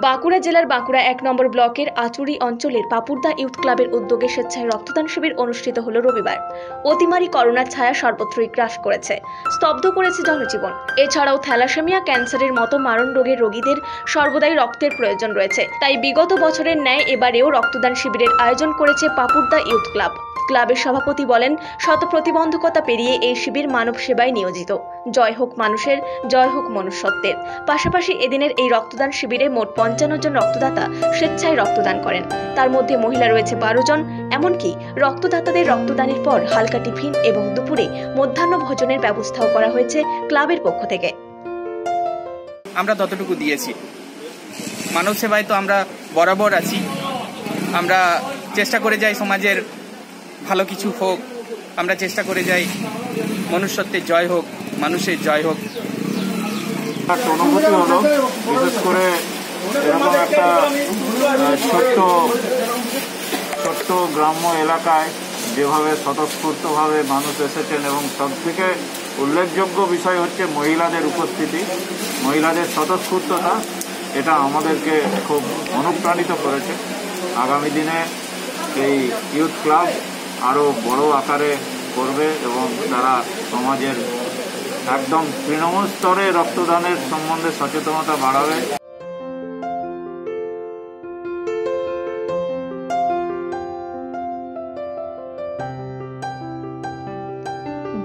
বাঁকুড়া জেলার বাঁকুড়া এক নম্বর ব্লকের আচুরি অঞ্চলের পাপুরদা ইউথ ক্লাবের উদ্যোগে স্বেচ্ছায় রক্তদান শিবির অনুষ্ঠিত হল রবিবার। অতিমারি করোনার ছায়া সর্বত্রই গ্রাস করেছে, স্তব্ধ করেছে জনজীবন। এছাড়াও থ্যালাসেমিয়া ক্যান্সারের মতো মারণ রোগের রোগীদের সর্বদাই রক্তের প্রয়োজন রয়েছে। তাই বিগত বছরের ন্যায় এবারেও রক্তদান শিবিরের আয়োজন করেছে পাপুরদা ইউথ ক্লাব। ক্লাবের সভাপতি বলেন, শত প্রতিবন্ধকতা পেরিয়ে এই শিবির মানব সেবায় নিয়োজিত। জয় হোক মানুষের, জয় হোক মনুষ্যত্বের। পাশাপাশি এদিনের এই রক্তদান শিবিরে মোট পঞ্চান্ন জন রক্তদাতা স্বেচ্ছায় রক্তদান করেন। তার মধ্যে মহিলা রয়েছে বারো জন, এমনকি রক্তদাতাদের রক্তদানের পর হালকা টিফিন এবং দুপুরে মধ্যাহ্ন ভোজনের ব্যবস্থাও করা হয়েছে ক্লাবের পক্ষ থেকে। আমরা ততটুকু দিয়েছি। মানব সেবায় তো আমরা বরাবর আছি। আমরা চেষ্টা করে যাই সমাজের ভালো কিছু হোক, আমরা চেষ্টা করে যাই। মনুষ্যত্বের জয় হোক, মানুষের জয় হোক। একটা অনুভূতি হলো, বিশেষ করে একটা ছোট্ট ছোট্ট গ্রাম্য এলাকায় যেভাবে স্বতঃস্ফূর্তভাবে মানুষ এসেছেন এবং সবথেকে উল্লেখযোগ্য বিষয় হচ্ছে মহিলাদের উপস্থিতি, মহিলাদের স্বতঃস্ফূর্ততা, এটা আমাদেরকে খুব অনুপ্রাণিত করেছে। আগামী দিনে এই ইউথ ক্লাব আরও বড় আকারে করবে এবং তারা সমাজের একদম তৃণমূল স্তরে রক্তদানের সম্বন্ধে সচেতনতা বাড়াবে।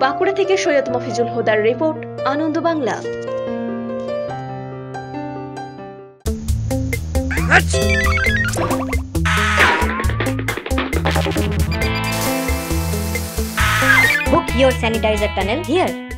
বাঁকুড়া থেকে Syed Mofizul হোদার report Ananda Bangla. Your sanitizer tunnel here.